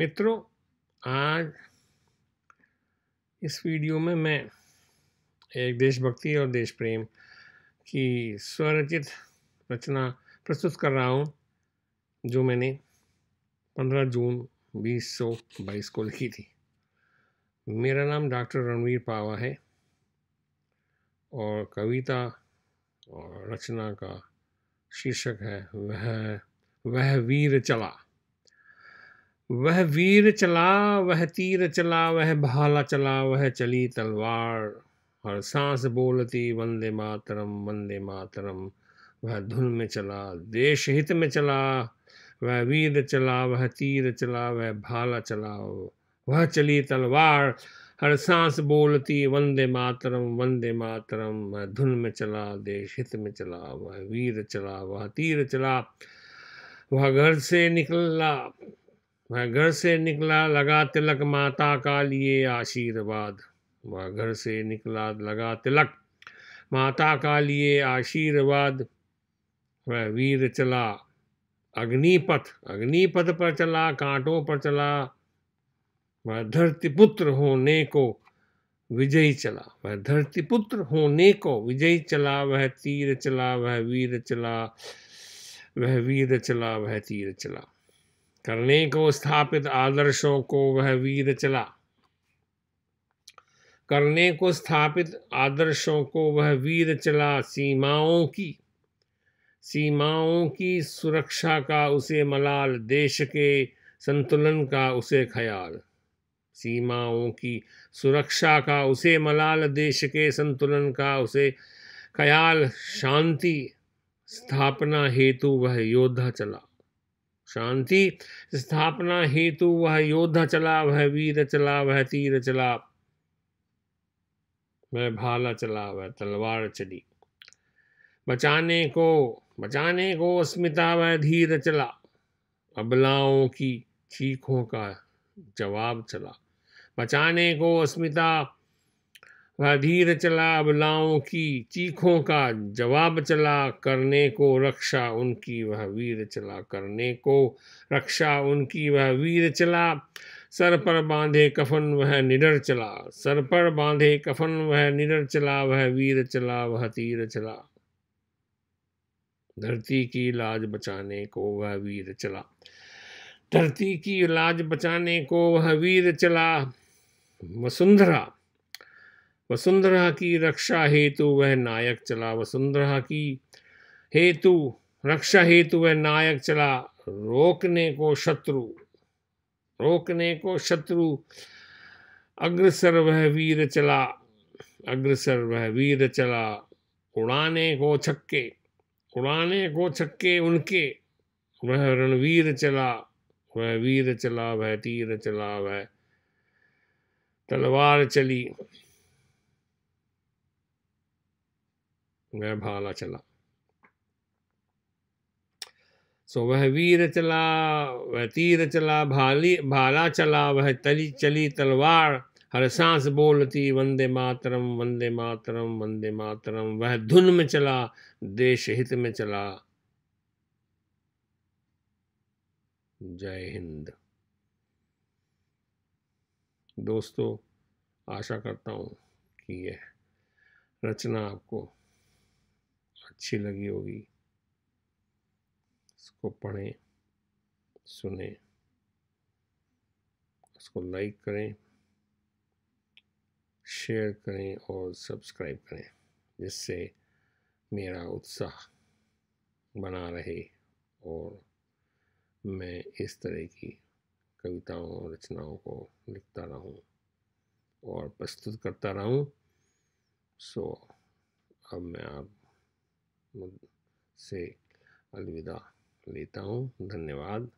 मित्रों, आज इस वीडियो में मैं एक देशभक्ति और देश प्रेम की स्वरचित रचना प्रस्तुत कर रहा हूँ, जो मैंने 15 जून 2022 को लिखी थी। मेरा नाम डॉक्टर रणवीर पावा है और कविता और रचना का शीर्षक है, वह वह वीर चला। वह वीर चला, वह तीर चला, वह भाला चला, वह चली तलवार। हर सांस बोलती, वंदे मातरम वंदे मातरम। वह धुन में चला, देश हित में चला। वह वीर चला, वह तीर चला, वह भाला चला, वह चली तलवार। हर सांस बोलती, वंदे मातरम वंदे मातरम। वह धुन में चला, देश हित में चला, वह वीर चला, वह तीर चला। वह घर से निकला वह घर से निकला, लगा तिलक माता का लिए आशीर्वाद। वह घर से निकला, लगा तिलक माता का लिए आशीर्वाद। वह वीर चला, अग्निपथ अग्निपथ पर चला, कांटों पर चला। वह धरती पुत्र होने को विजयी चला, वह धरती पुत्र होने को विजयी चला, वह तीर चला, वह वीर चला, वह वीर चला, वह तीर चला। करने को स्थापित आदर्शों को वह वीर चला। करने को स्थापित आदर्शों को वह वीर चला सीमाओं की। सीमाओं की सुरक्षा का उसे मलाल, देश के संतुलन का उसे ख्याल। सीमाओं की सुरक्षा का उसे मलाल, देश के संतुलन का उसे ख्याल। शांति, स्थापना हेतु वह योद्धा चला। शांति। स्थापना हेतु वह योद्धा चला वह वीर चला वह तीर चला वह भाला चला वह तलवार चली। बचाने को बचाने को अस्मिता वह धीर चला। अबलाओं की चीखों का जवाब चला। बचाने को अस्मिता वह धीर चला अबलाओं की, चीखों का जवाब चला करने को, रक्षा उनकी वह वीर चला करने को, रक्षा उनकी वह वीर चला। सर पर बांधे कफन वह निडर चला। सर पर बांधे कफन वह निडर चला, वह वीर चला, वह तीर चला। धरती की लाज बचाने को वह वीर चला। धरती की लाज बचाने को वह वीर चला। वसुंधरा वसुंधरा की रक्षा हेतु वह नायक चला, वसुंधरा की हेतु, रक्षा हेतु वह नायक चला। रोकने को शत्रु, रोकने को शत्रु। अग्रसर वह वीर चला, अग्रसर वह वीर चला। उड़ाने को छक्के, उड़ाने को छक्के उनके। वह रणवीर चला, वह वीर चला, वह तीर चला, वह तलवार चली। वह भाला चला। सो वह वीर चला, वह तीर चला, भाली, भाला चला, वह तली चली तलवार, हर सांस बोलती, वंदे मातरम वंदे मातरम वंदे मातरम। वह धुन में चला, देश हित में चला। जय हिंद। दोस्तों, आशा करता हूँ कि यह रचना आपको अच्छी लगी होगी। इसको पढ़ें, सुने उसको लाइक करें शेयर करें और सब्सक्राइब करें, जिससे मेरा उत्साह बना रहे और मैं इस तरह की कविताओं और रचनाओं को लिखता रहूँ और प्रस्तुत करता रहूँ। सो अब मैं आप से अलविदा लेता हूँ। धन्यवाद।